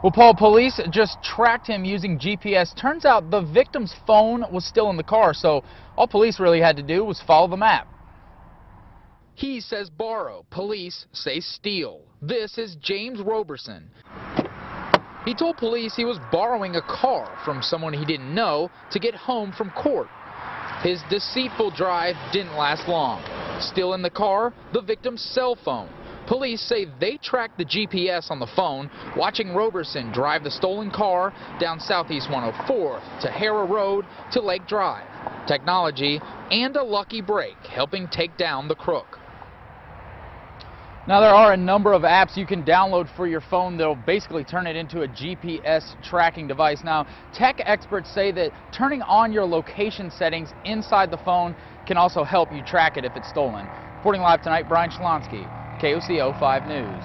Well, Paul, police just tracked him using GPS. Turns out the victim's phone was still in the car, so all police really had to do was follow the map. He says borrow. Police say steal. This is James Roberson. He told police he was borrowing a car from someone he didn't know to get home from court. His deceitful drive didn't last long. Still in the car, the victim's cell phone. Police say they tracked the GPS on the phone, watching Roberson drive the stolen car down Southeast 104th to Harrah Road to Lake Drive. Technology and a lucky break helping take down the crook. Now there are a number of apps you can download for your phone that'll basically turn it into a GPS tracking device. Now tech experts say that turning on your location settings inside the phone can also help you track it if it's stolen. Reporting live tonight, Brian Shlonsky, KOCO 5 News.